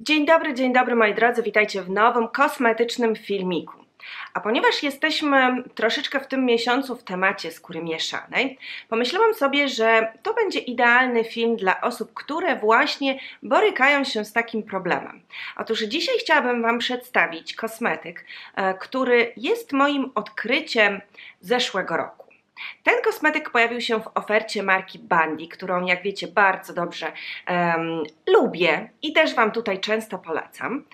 Dzień dobry, dzień dobry moi drodzy, witajcie w nowym kosmetycznym filmiku. A ponieważ jesteśmy troszeczkę w tym miesiącu w temacie skóry mieszanej, pomyślałam sobie, że to będzie idealny film dla osób, które właśnie borykają się z takim problemem. Otóż dzisiaj chciałabym Wam przedstawić kosmetyk, e, który jest moim odkryciem zeszłego roku. Ten kosmetyk pojawił się w ofercie marki Bandy, którą jak wiecie bardzo dobrze um, lubię i też Wam tutaj często polecam,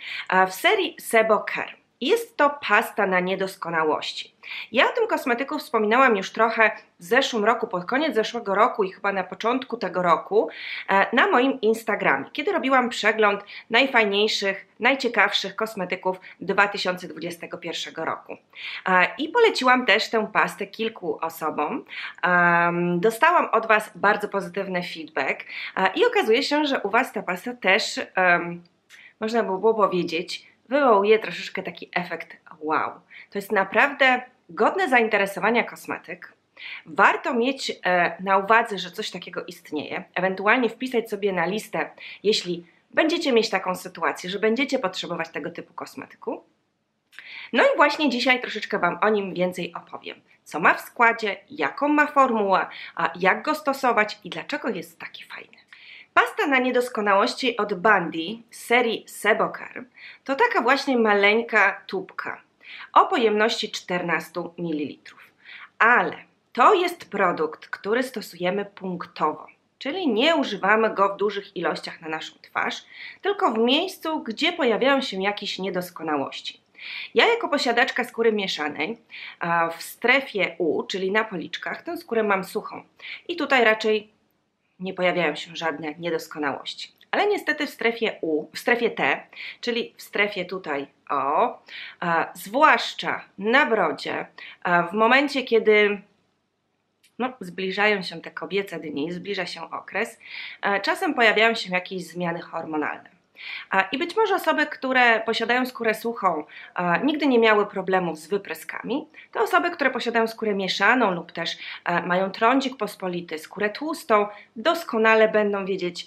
w serii Sebo Care. Jest to pasta na niedoskonałości. Ja o tym kosmetyku wspominałam już trochę w zeszłym roku, pod koniec zeszłego roku i chyba na początku tego roku e, na moim Instagramie, kiedy robiłam przegląd najfajniejszych, najciekawszych kosmetyków 2021 roku. E, I poleciłam też tę pastę kilku osobom. Dostałam od Was bardzo pozytywny feedback e, i okazuje się, że u Was ta pasta też, można by było powiedzieć, wywołuje troszeczkę taki efekt wow. To jest naprawdę godne zainteresowania kosmetyk. Warto mieć e, na uwadze, że coś takiego istnieje, ewentualnie wpisać sobie na listę, jeśli będziecie mieć taką sytuację, że będziecie potrzebować tego typu kosmetyku. No i właśnie dzisiaj troszeczkę Wam o nim więcej opowiem. Co ma w składzie, jaką ma formułę, a jak go stosować i dlaczego jest taki fajny. Pasta na niedoskonałości od Bandy z serii Sebocare to taka właśnie maleńka tubka o pojemności 14 ml. Ale to jest produkt, który stosujemy punktowo, czyli nie używamy go w dużych ilościach na naszą twarz, tylko w miejscu, gdzie pojawiają się jakieś niedoskonałości. Ja jako posiadaczka skóry mieszanej w strefie U, czyli na policzkach, tę skórę mam suchą i tutaj raczej nie pojawiają się żadne niedoskonałości. Ale niestety w strefie U, w strefie T, czyli w strefie tutaj O, zwłaszcza na brodzie, w momencie, kiedy no, zbliżają się te kobiece dni, zbliża się okres, czasem pojawiają się jakieś zmiany hormonalne. I być może osoby, które posiadają skórę suchą, nigdy nie miały problemów z wypryskami. To osoby, które posiadają skórę mieszaną lub też mają trądzik pospolity, skórę tłustą, doskonale będą wiedzieć,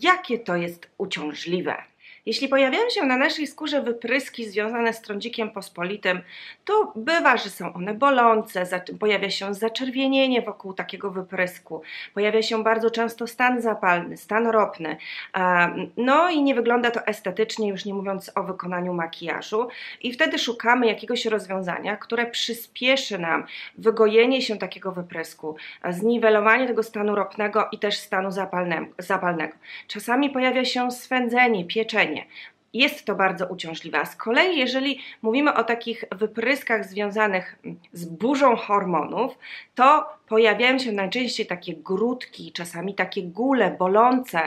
jakie to jest uciążliwe. Jeśli pojawiają się na naszej skórze wypryski związane z trądzikiem pospolitym, to bywa, że są one bolące, pojawia się zaczerwienienie wokół takiego wyprysku, pojawia się bardzo często stan zapalny, stan ropny, no i nie wygląda to estetycznie, już nie mówiąc o wykonaniu makijażu i wtedy szukamy jakiegoś rozwiązania, które przyspieszy nam wygojenie się takiego wyprysku, zniwelowanie tego stanu ropnego i też stanu zapalnego. Czasami pojawia się swędzenie, pieczenie, jest to bardzo uciążliwe. A z kolei, jeżeli mówimy o takich wypryskach związanych z burzą hormonów, to pojawiają się najczęściej takie grudki, czasami takie gule bolące,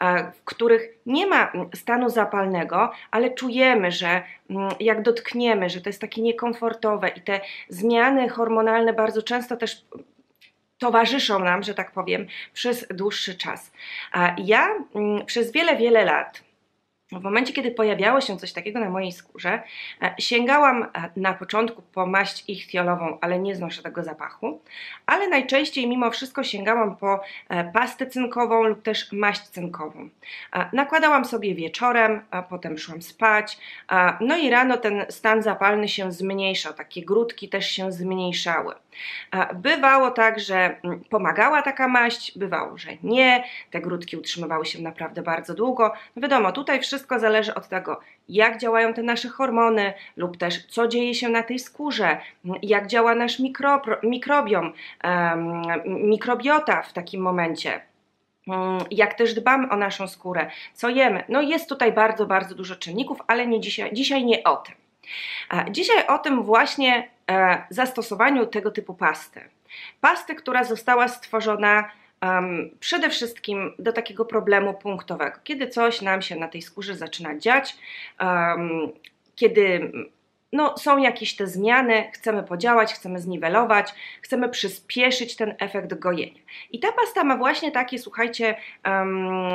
e, w których nie ma stanu zapalnego, ale czujemy, że mm, jak dotkniemy, że to jest takie niekomfortowe i te zmiany hormonalne bardzo często też towarzyszą nam, że tak powiem, przez dłuższy czas. Ja mm, przez wiele, wiele lat w momencie, kiedy pojawiało się coś takiego na mojej skórze, e, sięgałam e, na początku po maść ichtiolową, ale nie znoszę tego zapachu, ale najczęściej mimo wszystko sięgałam po e, pastę cynkową lub też maść cynkową. Nakładałam sobie wieczorem, a potem szłam spać, no i rano ten stan zapalny się zmniejszał, takie grudki też się zmniejszały. Bywało tak, że mm, pomagała taka maść, bywało, że nie, te grudki utrzymywały się naprawdę bardzo długo. No wiadomo, tutaj wszystko zależy od tego, jak działają te nasze hormony, lub też co dzieje się na tej skórze, jak działa nasz mikro, mikrobiom, um, mikrobiota w takim momencie mm, jak też dbamy o naszą skórę, co jemy. No jest tutaj bardzo, bardzo dużo czynników, ale nie dzisiaj, dzisiaj nie o tym. Dzisiaj o tym właśnie e, zastosowaniu tego typu pasty. Pasty, która została stworzona um, przede wszystkim do takiego problemu punktowego, kiedy coś nam się na tej skórze zaczyna dziać, um, kiedy no, są jakieś te zmiany, chcemy podziałać, chcemy zniwelować, chcemy przyspieszyć ten efekt gojenia. I ta pasta ma właśnie takie, słuchajcie, um,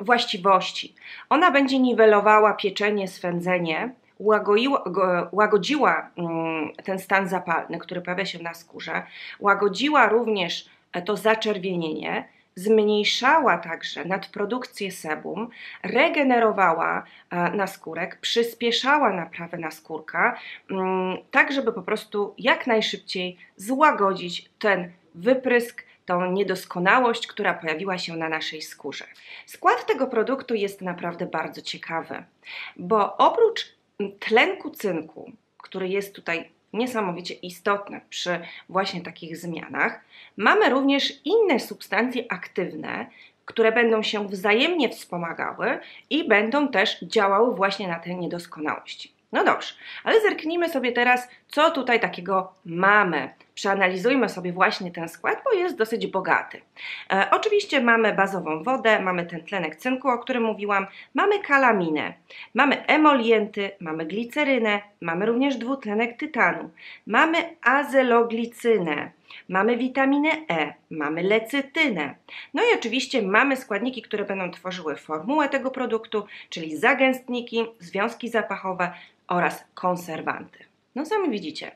właściwości. Ona będzie niwelowała pieczenie, swędzenie, łagoiła, łagodziła mm, ten stan zapalny, który pojawia się na skórze, łagodziła również to zaczerwienienie, zmniejszała także nadprodukcję sebum, regenerowała e, naskórek, przyspieszała naprawę naskórka, mm, tak żeby po prostu jak najszybciej złagodzić ten wyprysk, tą niedoskonałość, która pojawiła się na naszej skórze. Skład tego produktu jest naprawdę bardzo ciekawy, bo oprócz tlenku cynku, który jest tutaj niesamowicie istotny przy właśnie takich zmianach, mamy również inne substancje aktywne, które będą się wzajemnie wspomagały i będą też działały właśnie na te niedoskonałości. No dobrze, ale zerknijmy sobie teraz, co tutaj takiego mamy. Przeanalizujmy sobie właśnie ten skład, bo jest dosyć bogaty. E, oczywiście mamy bazową wodę, mamy ten tlenek cynku, o którym mówiłam, mamy kalaminę, mamy emolienty, mamy glicerynę, mamy również dwutlenek tytanu, mamy azyloglicynę, mamy witaminę E, mamy lecytynę. No i oczywiście mamy składniki, które będą tworzyły formułę tego produktu, czyli zagęstniki, związki zapachowe, oraz konserwanty. No sami widzicie,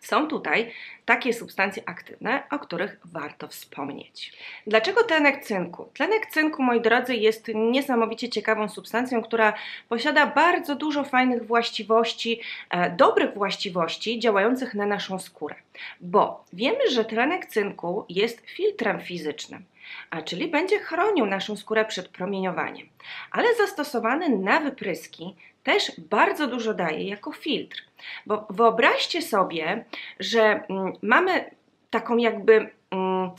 są tutaj takie substancje aktywne, o których warto wspomnieć. Dlaczego tlenek cynku? Tlenek cynku, moi drodzy, jest niesamowicie ciekawą substancją, która posiada bardzo dużo fajnych właściwości, e, dobrych właściwości działających na naszą skórę. Bo wiemy, że tlenek cynku jest filtrem fizycznym a czyli będzie chronił naszą skórę przed promieniowaniem. Ale zastosowany na wypryski też bardzo dużo daje jako filtr. Bo wyobraźcie sobie, że mm, mamy taką jakby. Mm,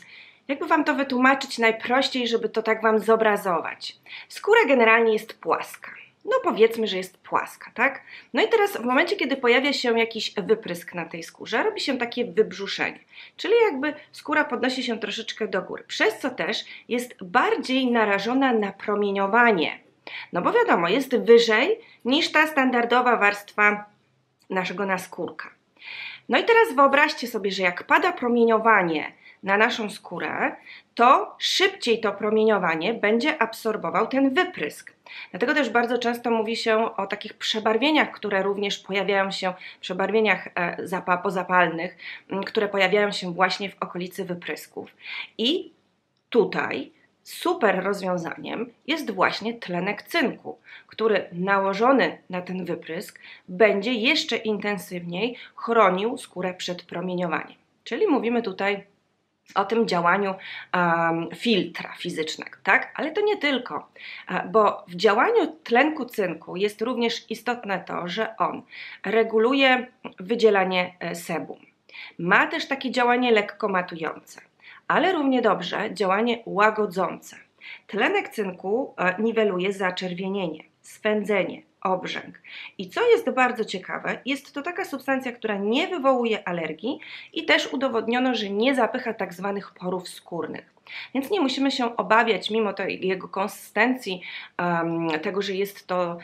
jakby Wam to wytłumaczyć najprościej, żeby to tak Wam zobrazować? Skóra generalnie jest płaska. No powiedzmy, że jest płaska, tak? No i teraz w momencie, kiedy pojawia się jakiś wyprysk na tej skórze, robi się takie wybrzuszenie, czyli jakby skóra podnosi się troszeczkę do góry, przez co też jest bardziej narażona na promieniowanie. No bo wiadomo, jest wyżej niż ta standardowa warstwa naszego naskórka. No i teraz wyobraźcie sobie, że jak pada promieniowanie na naszą skórę, to szybciej to promieniowanie będzie absorbował ten wyprysk. Dlatego też bardzo często mówi się o takich przebarwieniach, które również pojawiają się, przebarwieniach e, pozapalnych, które pojawiają się właśnie w okolicy wyprysków. I tutaj super rozwiązaniem jest właśnie tlenek cynku, który nałożony na ten wyprysk będzie jeszcze intensywniej chronił skórę przed promieniowaniem. Czyli mówimy tutaj o tym działaniu um, filtra fizycznego, tak? Ale to nie tylko, bo w działaniu tlenku cynku jest również istotne to, że on reguluje wydzielanie e, sebum. Ma też takie działanie lekko matujące ale równie dobrze działanie łagodzące. Tlenek cynku e, niweluje zaczerwienienie, swędzenie, obrzęk. I co jest bardzo ciekawe, jest to taka substancja, która nie wywołuje alergii i też udowodniono, że nie zapycha tak zwanych porów skórnych. Więc nie musimy się obawiać, mimo tej jego konsystencji, tego, że jest to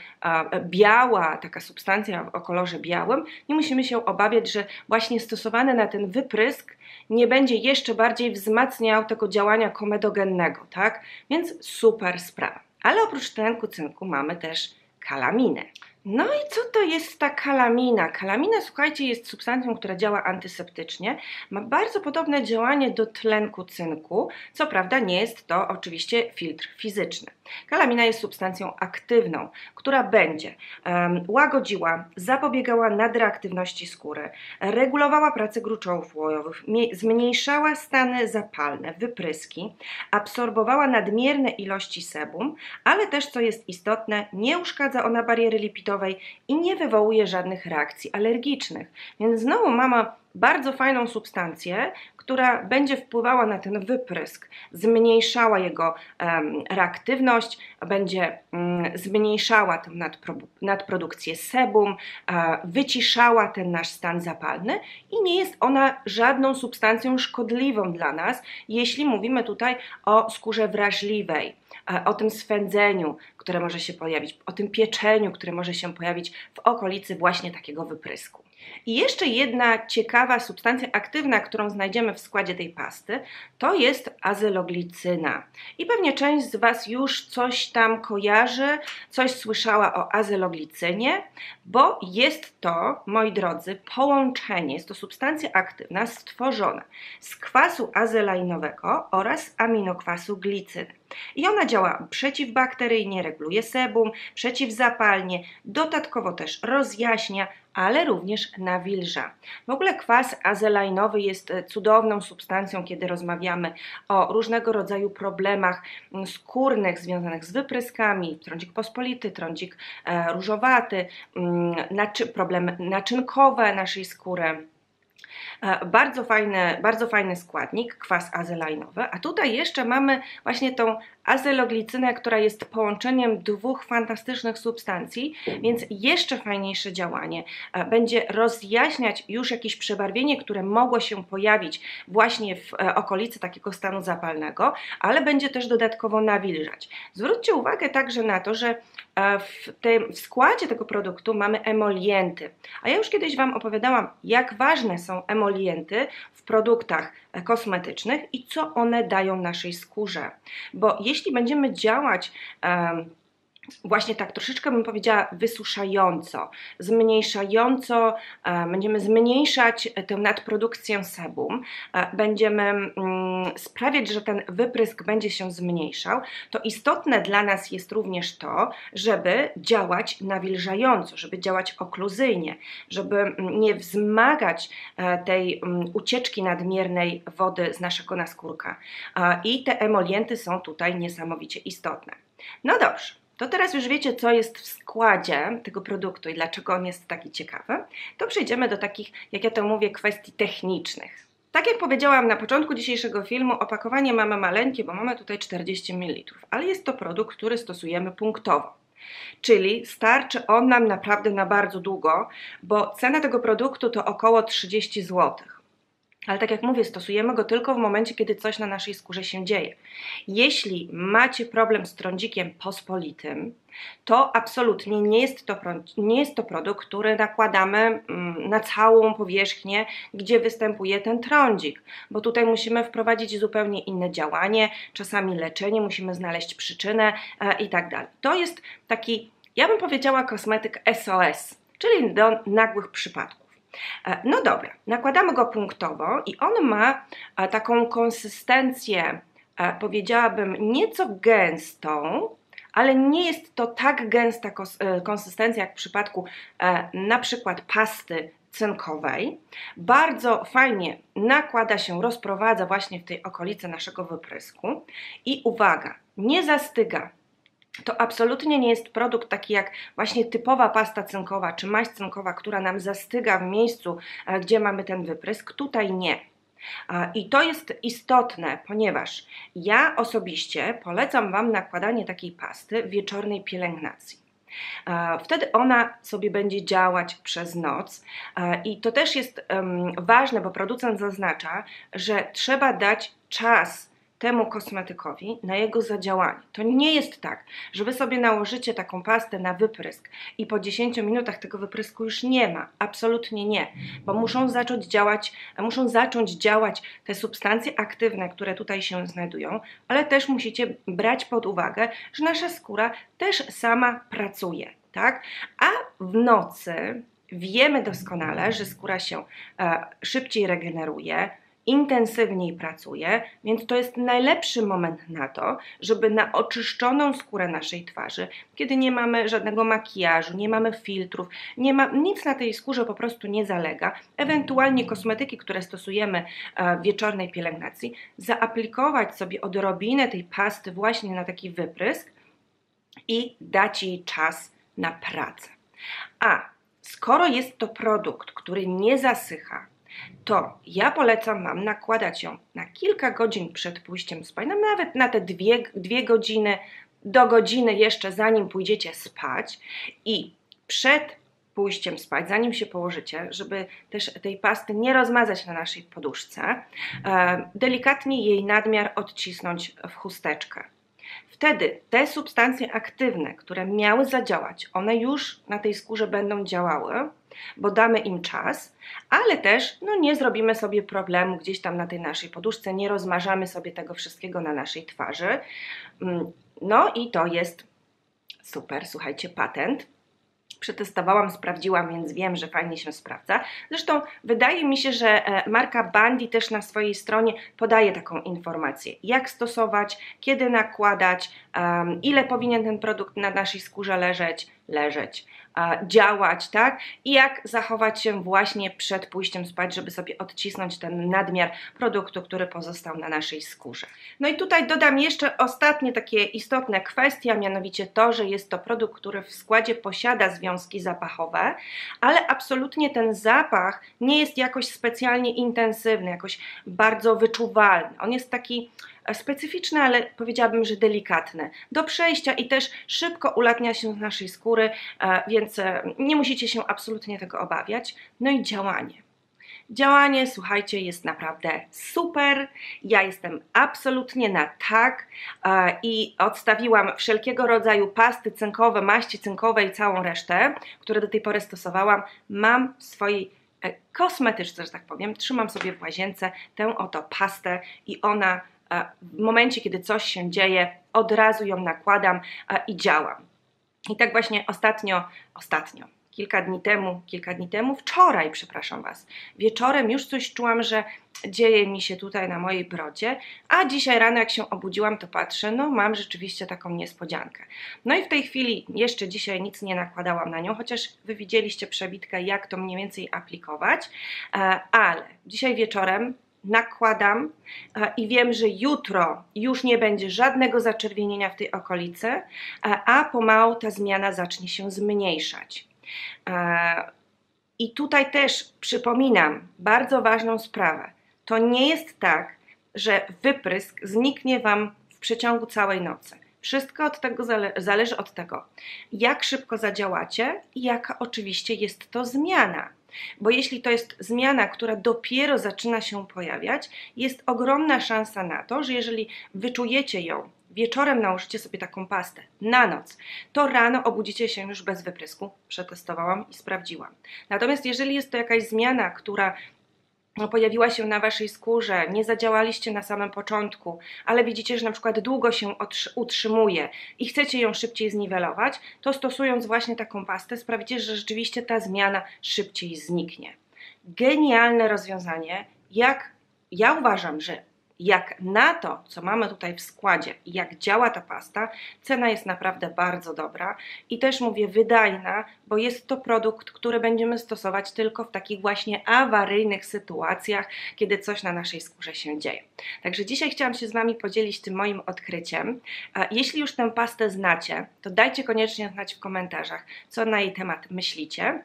biała, taka substancja o kolorze białym, nie musimy się obawiać, że właśnie stosowane na ten wyprysk nie będzie jeszcze bardziej wzmacniał tego działania komedogennego, tak? Więc super sprawa. Ale oprócz tlenku cynku mamy też kalaminę. No i co to jest ta kalamina? Kalamina, słuchajcie, jest substancją, która działa antyseptycznie, ma bardzo podobne działanie do tlenku cynku, co prawda nie jest to oczywiście filtr fizyczny. Kalamina jest substancją aktywną, która będzie um, łagodziła, zapobiegała nadreaktywności skóry, regulowała pracę gruczołów łojowych, zmniejszała stany zapalne, wypryski, absorbowała nadmierne ilości sebum, ale też, co jest istotne, nie uszkadza ona bariery lipidowej i nie wywołuje żadnych reakcji alergicznych. Więc znowu mama bardzo fajną substancję, która będzie wpływała na ten wyprysk, zmniejszała jego um, reaktywność, będzie um, zmniejszała tę nadpro, nadprodukcję sebum, e, wyciszała ten nasz stan zapalny i nie jest ona żadną substancją szkodliwą dla nas, jeśli mówimy tutaj o skórze wrażliwej. o tym swędzeniu, które może się pojawić, o tym pieczeniu, które może się pojawić w okolicy właśnie takiego wyprysku. I jeszcze jedna ciekawa substancja aktywna, którą znajdziemy w składzie tej pasty, to jest azyloglicyna. I pewnie część z Was już coś tam kojarzy, coś słyszała o azyloglicynie, bo jest to, moi drodzy, połączenie, jest to substancja aktywna stworzona z kwasu azelainowego oraz aminokwasu glicyny. I ona działa przeciwbakteryjnie, reguluje sebum, przeciwzapalnie, dodatkowo też rozjaśnia, ale również nawilża. W ogóle kwas azelainowy jest e, cudowną substancją, kiedy rozmawiamy o różnego rodzaju problemach skórnych związanych z wypryskami, trądzik pospolity, trądzik e, różowaty, problemy naczynkowe naszej skóry. E, bardzo fajny, bardzo fajny składnik, kwas azelainowy, a tutaj jeszcze mamy właśnie tą azyloglicynę, która jest połączeniem dwóch fantastycznych substancji, więc jeszcze fajniejsze działanie. E, będzie rozjaśniać już jakieś przebarwienie, które mogło się pojawić właśnie w e, okolicy takiego stanu zapalnego, ale będzie też dodatkowo nawilżać. Zwróćcie uwagę także na to, że w, tym, w składzie tego produktu mamy emolienty. A ja już kiedyś Wam opowiadałam, jak ważne są emolienty w produktach kosmetycznych i co one dają naszej skórze. Bo jeśli będziemy działać właśnie tak troszeczkę bym powiedziała wysuszająco, zmniejszająco, e, będziemy zmniejszać tę nadprodukcję sebum, e, będziemy mm, sprawiać, że ten wyprysk będzie się zmniejszał, to istotne dla nas jest również to, żeby działać nawilżająco, żeby działać okluzyjnie, żeby mm, nie wzmagać e, tej mm, ucieczki nadmiernej wody z naszego naskórka. I te emolienty są tutaj niesamowicie istotne. No dobrze. To teraz już wiecie, co jest w składzie tego produktu i dlaczego on jest taki ciekawy. To przejdziemy do takich, jak ja to mówię, kwestii technicznych. Tak jak powiedziałam na początku dzisiejszego filmu, opakowanie mamy maleńkie, bo mamy tutaj 40 ml, ale jest to produkt, który stosujemy punktowo. Czyli starczy on nam naprawdę na bardzo długo, bo cena tego produktu to około 30 zł. Ale tak jak mówię, stosujemy go tylko w momencie, kiedy coś na naszej skórze się dzieje. Jeśli macie problem z trądzikiem pospolitym, to absolutnie nie jest to, nie jest to produkt, który nakładamy mm, na całą powierzchnię, gdzie występuje ten trądzik, bo tutaj musimy wprowadzić zupełnie inne działanie, czasami leczenie, musimy znaleźć przyczynę e, i tak dalej. To jest taki, ja bym powiedziała, kosmetyk SOS, czyli do nagłych przypadków. E, no dobra, nakładamy go punktowo i on ma e, taką konsystencję, e, powiedziałabym, nieco gęstą, ale nie jest to tak gęsta konsystencja jak w przypadku na przykład pasty cynkowej. Bardzo fajnie nakłada się, rozprowadza właśnie w tej okolicy naszego wyprysku i uwaga, nie zastyga, to absolutnie nie jest produkt taki jak właśnie typowa pasta cynkowa czy maść cynkowa, która nam zastyga w miejscu, e, gdzie mamy ten wyprysk. Tutaj nie. I to jest istotne, ponieważ ja osobiście polecam Wam nakładanie takiej pasty w wieczornej pielęgnacji. Wtedy ona sobie będzie działać przez noc i to też jest ważne, bo producent zaznacza, że trzeba dać czas temu kosmetykowi na jego zadziałanie. To nie jest tak, że wy sobie nałożycie taką pastę na wyprysk i po 10 minutach tego wyprysku już nie ma. Absolutnie nie, bo muszą zacząć działać, muszą zacząć działać te substancje aktywne, które tutaj się znajdują, ale też musicie brać pod uwagę, że nasza skóra też sama pracuje, tak? A w nocy wiemy doskonale, że skóra się e, szybciej regeneruje, intensywniej pracuje, więc to jest najlepszy moment na to, żeby na oczyszczoną skórę naszej twarzy, kiedy nie mamy żadnego makijażu, nie mamy filtrów, nie ma nic na tej skórze po prostu nie zalega, ewentualnie kosmetyki, które stosujemy e, w wieczornej pielęgnacji, zaaplikować sobie odrobinę tej pasty właśnie na taki wyprysk i dać jej czas na pracę. A skoro jest to produkt, który nie zasycha, to ja polecam Wam nakładać ją na kilka godzin przed pójściem spać, no nawet na te dwie, dwie godziny, do godziny jeszcze zanim pójdziecie spać i przed pójściem spać, zanim się położycie, żeby też tej pasty nie rozmazać na naszej poduszce, e, delikatnie jej nadmiar odcisnąć w chusteczkę. Wtedy te substancje aktywne, które miały zadziałać, one już na tej skórze będą działały, bo damy im czas, ale też no, nie zrobimy sobie problemu gdzieś tam na tej naszej poduszce, nie rozmarzamy sobie tego wszystkiego na naszej twarzy. Mm, no i to jest super, słuchajcie, patent przetestowałam, sprawdziłam, więc wiem, że fajnie się sprawdza. Zresztą wydaje mi się, że e, marka Bandy też na swojej stronie podaje taką informację, jak stosować, kiedy nakładać, ile powinien ten produkt na naszej skórze leżeć, leżeć, działać, tak? I jak zachować się właśnie przed pójściem spać, żeby sobie odcisnąć ten nadmiar produktu, który pozostał na naszej skórze. No i tutaj dodam jeszcze ostatnie takie istotne kwestie, a mianowicie to, że jest to produkt, który w składzie posiada związki zapachowe, ale absolutnie ten zapach nie jest jakoś specjalnie intensywny, jakoś bardzo wyczuwalny. On jest taki specyficzne, ale powiedziałabym, że delikatne do przejścia i też szybko ulatnia się z naszej skóry, e, więc e, nie musicie się absolutnie tego obawiać. No i działanie. Działanie, słuchajcie, jest naprawdę super. Ja jestem absolutnie na tak e, i odstawiłam wszelkiego rodzaju pasty cynkowe, maści cynkowe i całą resztę, które do tej pory stosowałam. Mam w swojej kosmetyczce, że tak powiem, trzymam sobie w łazience tę oto pastę i ona w momencie, kiedy coś się dzieje, od razu ją nakładam i działam. I tak właśnie ostatnio, ostatnio, kilka dni temu, kilka dni temu, wczoraj, przepraszam Was, wieczorem już coś czułam, że dzieje mi się tutaj na mojej brodzie, a dzisiaj rano jak się obudziłam, to patrzę, no mam rzeczywiście taką niespodziankę. No i w tej chwili jeszcze dzisiaj nic nie nakładałam na nią, chociaż Wy widzieliście przebitkę, jak to mniej więcej aplikować, e, ale dzisiaj wieczorem nakładam i wiem, że jutro już nie będzie żadnego zaczerwienienia w tej okolicy, a pomału ta zmiana zacznie się zmniejszać. I tutaj też przypominam bardzo ważną sprawę. To nie jest tak, że wyprysk zniknie Wam w przeciągu całej nocy. Wszystko od tego zale zależy od tego, jak szybko zadziałacie i jaka oczywiście jest to zmiana. Bo jeśli to jest zmiana, która dopiero zaczyna się pojawiać, jest ogromna szansa na to, że jeżeli wyczujecie ją wieczorem nałożycie sobie taką pastę na noc, to rano obudzicie się już bez wyprysku. Przetestowałam i sprawdziłam. Natomiast jeżeli jest to jakaś zmiana, która pojawiła się na waszej skórze, nie zadziałaliście na samym początku, ale widzicie, że na przykład długo się utrzymuje i chcecie ją szybciej zniwelować, to stosując właśnie taką pastę sprawicie, że rzeczywiście ta zmiana szybciej zniknie. Genialne rozwiązanie, jak ja uważam, że jak na to, co mamy tutaj w składzie jak działa ta pasta, cena jest naprawdę bardzo dobra i też mówię wydajna, bo jest to produkt, który będziemy stosować tylko w takich właśnie awaryjnych sytuacjach, kiedy coś na naszej skórze się dzieje. Także dzisiaj chciałam się z Wami podzielić tym moim odkryciem. Jeśli już tę pastę znacie, to dajcie koniecznie znać w komentarzach, co na jej temat myślicie.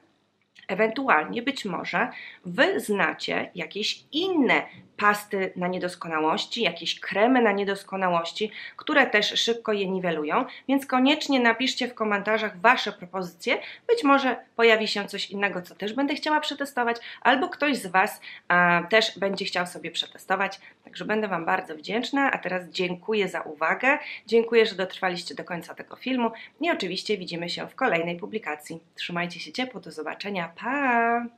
Ewentualnie być może Wy znacie jakieś inne pasty na niedoskonałości, jakieś kremy na niedoskonałości, które też szybko je niwelują, więc koniecznie napiszcie w komentarzach Wasze propozycje. Być może pojawi się coś innego, co też będę chciała przetestować, albo ktoś z Was a, też będzie chciał sobie przetestować. Także będę Wam bardzo wdzięczna, a teraz dziękuję za uwagę, dziękuję, że dotrwaliście do końca tego filmu i oczywiście widzimy się w kolejnej publikacji. Trzymajcie się ciepło, do zobaczenia, Ja, pa!